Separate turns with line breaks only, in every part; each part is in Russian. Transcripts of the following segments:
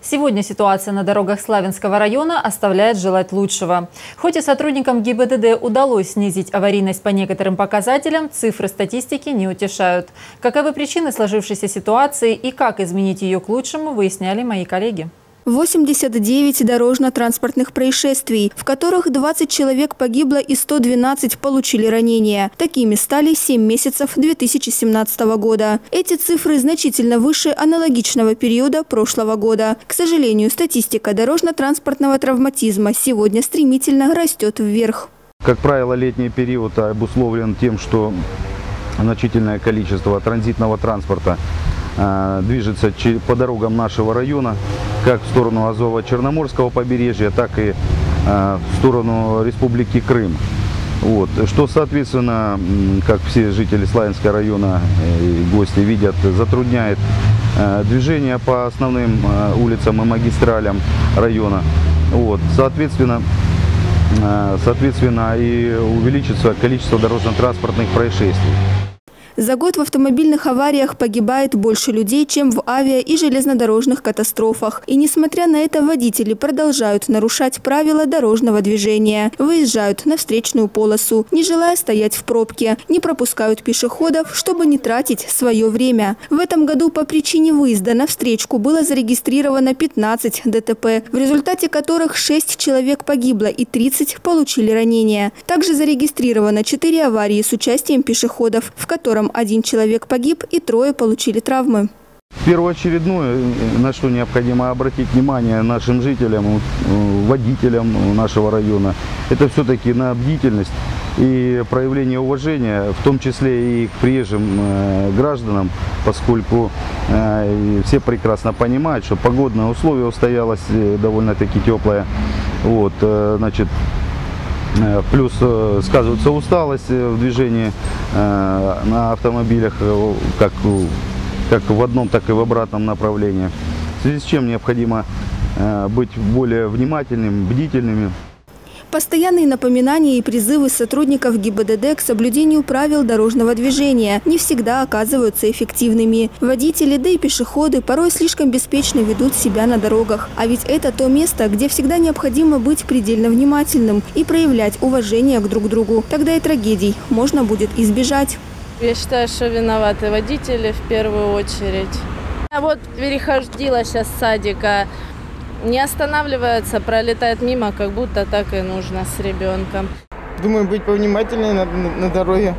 Сегодня ситуация на дорогах Славянского района оставляет желать лучшего. Хоть и сотрудникам ГИБДД удалось снизить аварийность по некоторым показателям, цифры статистики не утешают. Каковы причины сложившейся ситуации и как изменить ее к лучшему, выясняли мои коллеги.
89 дорожно-транспортных происшествий, в которых 20 человек погибло и 112 получили ранения. Такими стали 7 месяцев 2017 года. Эти цифры значительно выше аналогичного периода прошлого года. К сожалению, статистика дорожно-транспортного травматизма сегодня стремительно растет вверх.
Как правило, летний период обусловлен тем, что значительное количество транзитного транспорта Э, движется по дорогам нашего района, как в сторону Азово-Черноморского побережья, так и э, в сторону Республики Крым. Вот. Что, соответственно, как все жители Славянского района э, и гости видят, затрудняет движение по основным улицам и магистралям района. Вот. Соответственно, соответственно, и увеличится количество дорожно-транспортных происшествий.
За год в автомобильных авариях погибает больше людей, чем в авиа- и железнодорожных катастрофах. И несмотря на это, водители продолжают нарушать правила дорожного движения. Выезжают на встречную полосу, не желая стоять в пробке. Не пропускают пешеходов, чтобы не тратить свое время. В этом году по причине выезда на встречку было зарегистрировано 15 ДТП, в результате которых 6 человек погибло и 30 получили ранения. Также зарегистрировано 4 аварии с участием пешеходов, в котором один человек погиб и трое получили травмы.
Первоочередное, э, на что необходимо обратить внимание нашим жителям, э, водителям нашего района, это все-таки на бдительность и проявление уважения, в том числе и к приезжим э, гражданам, поскольку все прекрасно понимают, что погодное условие устоялось довольно-таки теплое. Вот, значит, плюс э, сказывается усталость э, в движении на автомобилях, как, как в одном, так и в обратном направлении. В связи с чем необходимо быть более внимательными, бдительными.
Постоянные напоминания и призывы сотрудников ГИБДД к соблюдению правил дорожного движения не всегда оказываются эффективными. Водители, да и пешеходы порой слишком беспечно ведут себя на дорогах. А ведь это то место, где всегда необходимо быть предельно внимательным и проявлять уважение к друг другу. Тогда и трагедий можно будет избежать.
Я считаю, что виноваты водители в первую очередь. А вот переходила сейчас садика, не останавливается, пролетает мимо, как будто так и нужно с ребенком.
Думаю, быть повнимательнее на, на, на дороге,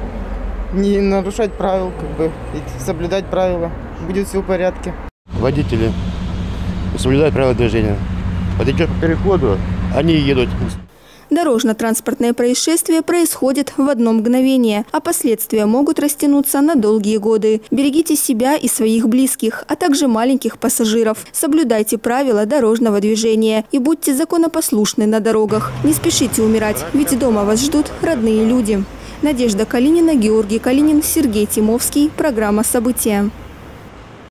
не нарушать правил, как бы, соблюдать правила. Будет все в порядке.
Водители соблюдают правила движения. Подойдешь по переходу, они едут
Дорожно-транспортное происшествие происходит в одно мгновение, а последствия могут растянуться на долгие годы. Берегите себя и своих близких, а также маленьких пассажиров. Соблюдайте правила дорожного движения и будьте законопослушны на дорогах. Не спешите умирать, ведь дома вас ждут родные люди. Надежда Калинина, Георгий Калинин, Сергей Тимовский. Программа «События».